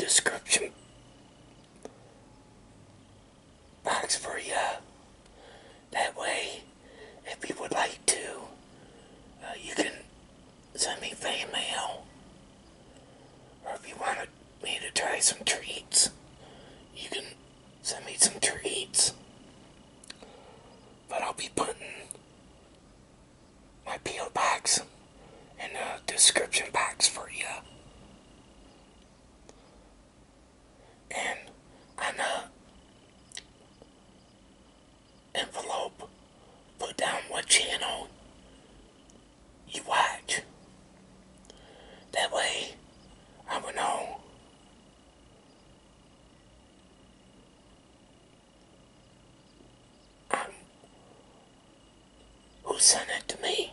description. send it to me.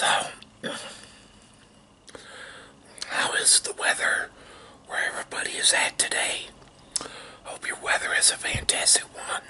So, how is the weather where everybody is at today? Hope your weather is a fantastic one.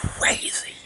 Crazy.